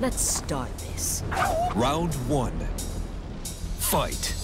Let's start this. Round one. Fight.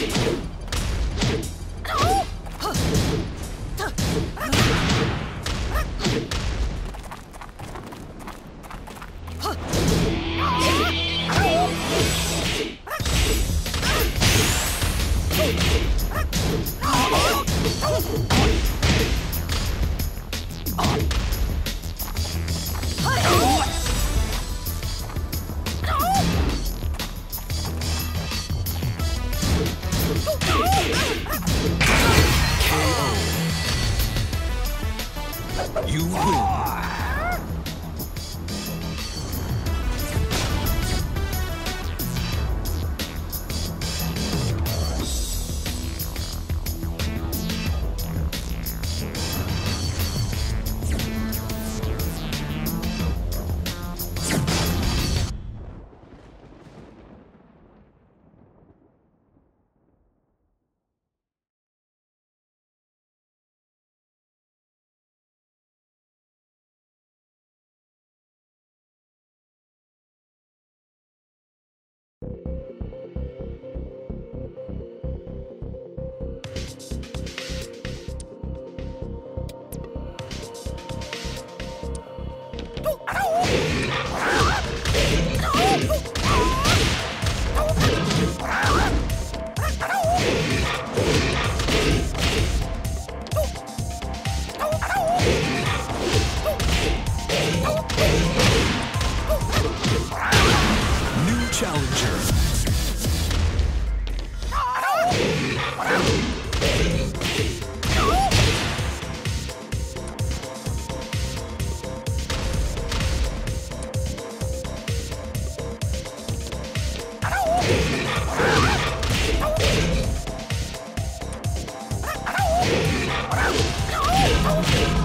Thank you. You win. Okay.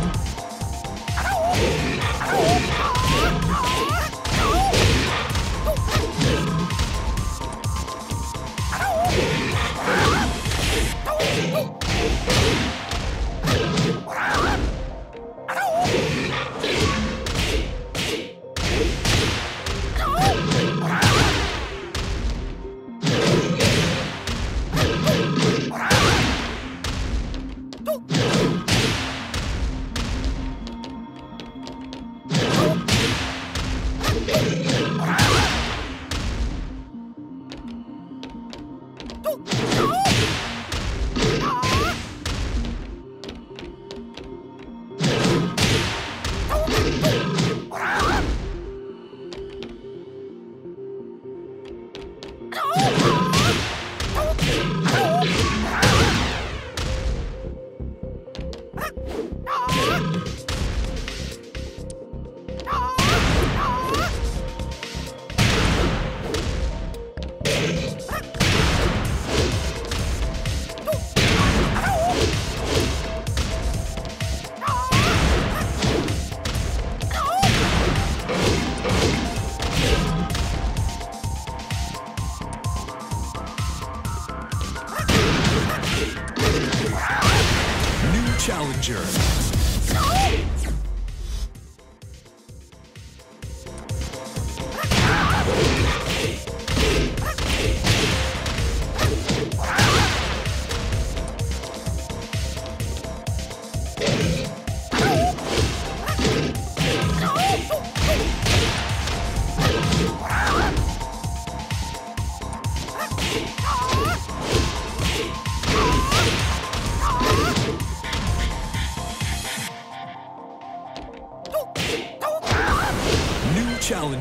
Ah.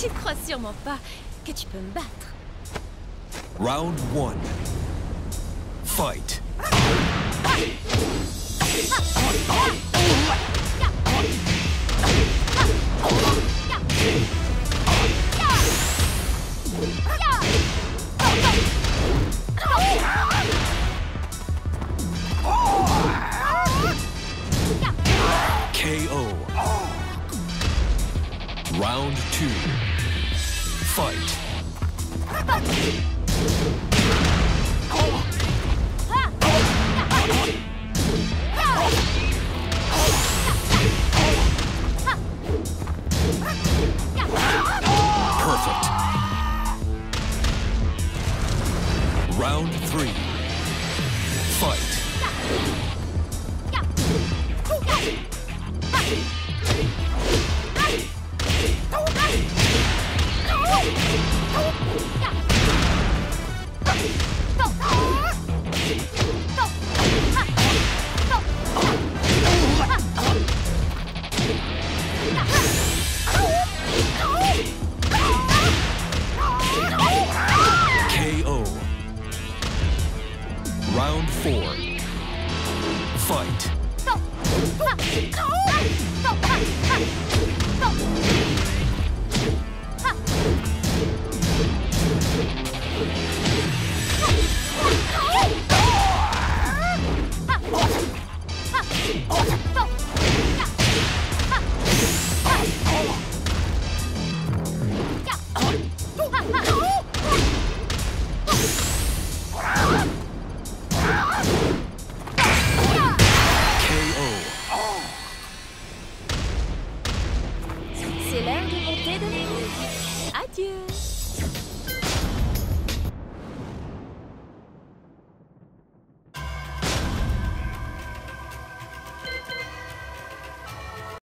Tu crois sûrement pas que tu peux me battre. Round one. Fight. KO.